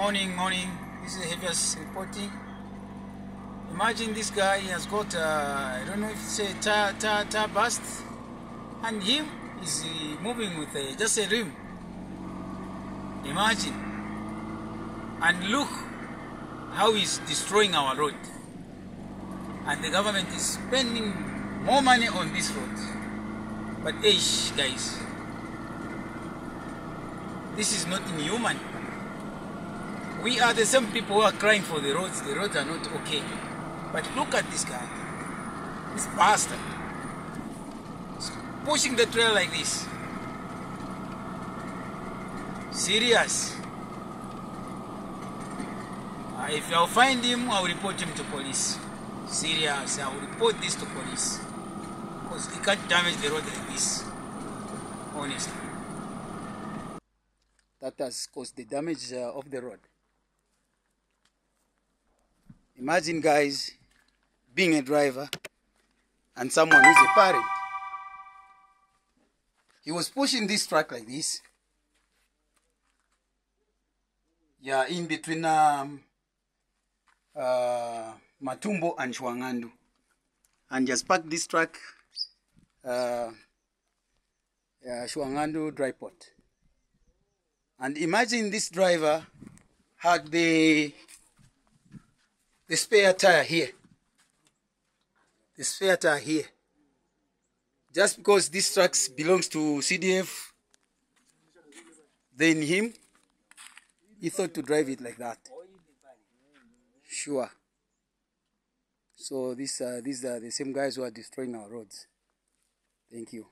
Morning, morning. This is Heaviest reporting. Imagine this guy has got, uh, I don't know if it's a tire, tire, tire bust, and him is uh, moving with a, just a rim. Imagine. And look how he's destroying our road. And the government is spending more money on this road. But ish, guys, this is not inhuman. We are the same people who are crying for the roads. The roads are not okay. But look at this guy. This bastard. He's pushing the trail like this. Serious. Uh, if I'll find him, I'll report him to police. Serious. I'll report this to police. Because he can't damage the road like this. Honestly. That has caused the damage uh, of the road. Imagine, guys, being a driver and someone who's a parent. He was pushing this truck like this. Yeah, in between um, uh, Matumbo and Chwangandu. And just parked this truck, uh, Chwangandu dry port. And imagine this driver had the the spare tire here. The spare tire here. Just because this truck belongs to CDF, then him, he thought to drive it like that. Sure. So these, uh, these are the same guys who are destroying our roads. Thank you.